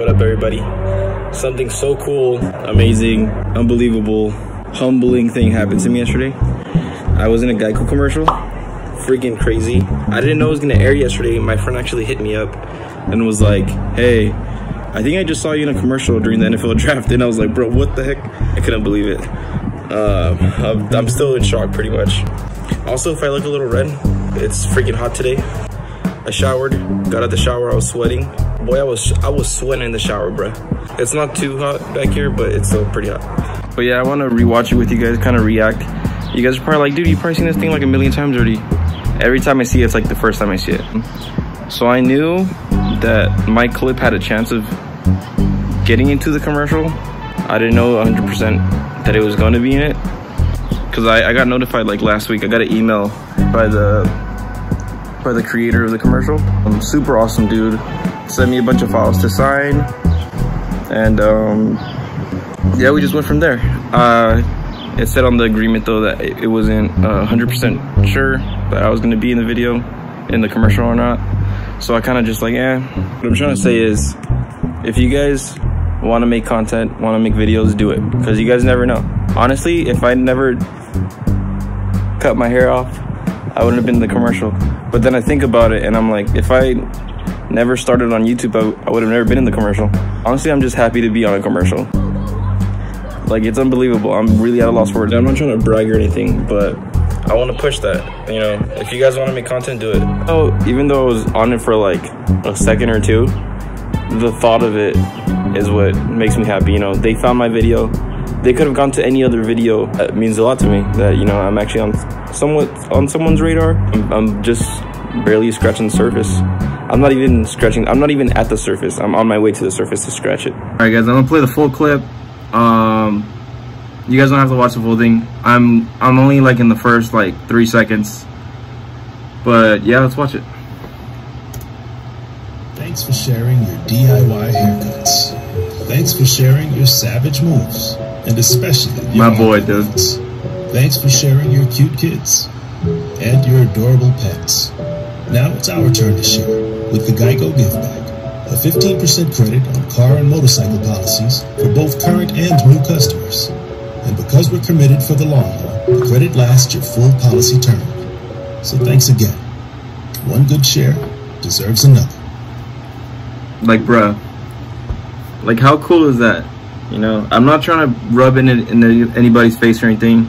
What up, everybody? Something so cool, amazing, unbelievable, humbling thing happened to me yesterday. I was in a Geico commercial. Freaking crazy. I didn't know it was gonna air yesterday. My friend actually hit me up and was like, hey, I think I just saw you in a commercial during the NFL draft. And I was like, bro, what the heck? I couldn't believe it. Uh, I'm, I'm still in shock pretty much. Also, if I look a little red, it's freaking hot today. I showered, got out the shower, I was sweating. Boy, I was I was sweating in the shower, bro. It's not too hot back here, but it's still pretty hot. But yeah, I want to rewatch it with you guys, kind of react. You guys are probably like, dude, you've probably seen this thing like a million times already. Every time I see it, it's like the first time I see it. So I knew that my clip had a chance of getting into the commercial. I didn't know 100% that it was going to be in it. Because I, I got notified like last week. I got an email by the by the creator of the commercial. Um, super awesome dude. Sent me a bunch of files to sign. And um, yeah, we just went from there. Uh, it said on the agreement though that it wasn't 100% uh, sure that I was gonna be in the video, in the commercial or not. So I kind of just like, yeah. What I'm trying to say is, if you guys want to make content, want to make videos, do it. Because you guys never know. Honestly, if I never cut my hair off, I wouldn't have been in the commercial. But then I think about it and I'm like, if I never started on YouTube, I, I would have never been in the commercial. Honestly, I'm just happy to be on a commercial. Like, it's unbelievable. I'm really at a loss for words. I'm not trying to brag or anything, but I want to push that. You know, if you guys want to make content, do it. Oh, even though I was on it for like a second or two, the thought of it is what makes me happy. You know, they found my video. They could have gone to any other video. It means a lot to me that you know I'm actually on somewhat on someone's radar. I'm, I'm just barely scratching the surface. I'm not even scratching. I'm not even at the surface. I'm on my way to the surface to scratch it. All right, guys. I'm gonna play the full clip. Um, you guys don't have to watch the full thing. I'm I'm only like in the first like three seconds. But yeah, let's watch it. Thanks for sharing your DIY haircuts. Thanks for sharing your savage moves, and especially my boy, dude. Thanks for sharing your cute kids and your adorable pets. Now it's our turn to share with the Geico Gift Bag. A 15% credit on car and motorcycle policies for both current and new customers. And because we're committed for the long haul, the credit lasts your full policy term. So thanks again. One good share deserves another. Like, bruh. Like, how cool is that? You know, I'm not trying to rub in, in anybody's face or anything.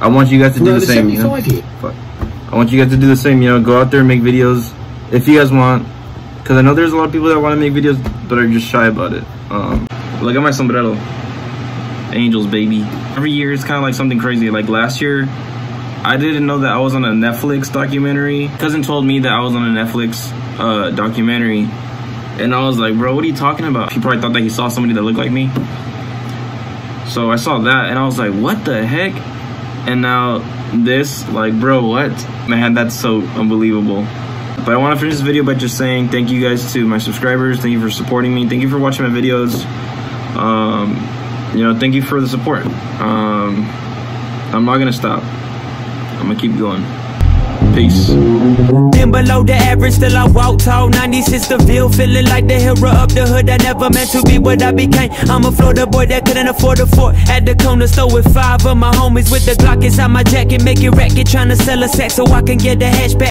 I want you guys to do the same, you know? I want you guys to do the same, you know, go out there and make videos if you guys want. Because I know there's a lot of people that want to make videos but are just shy about it. Um, look at my sombrero. Angels, baby. Every year it's kind of like something crazy. Like last year, I didn't know that I was on a Netflix documentary. Cousin told me that I was on a Netflix uh, documentary. And I was like, bro, what are you talking about? He probably thought that he saw somebody that looked like me. So I saw that and I was like, what the heck? And now this, like, bro, what? Man, that's so unbelievable. But I want to finish this video by just saying thank you guys to my subscribers. Thank you for supporting me. Thank you for watching my videos. Um, you know, thank you for the support. Um, I'm not gonna stop. I'm gonna keep going. Peace. Been below the average, still I walk tall. 96 the feeling like the hero of the hood. I never meant to be what I became. I'm a Florida boy that couldn't afford a fort. At the corner store with five of my homies with the Glock inside my jacket, make it racket, trying to sell a sack so I can get the hatchback.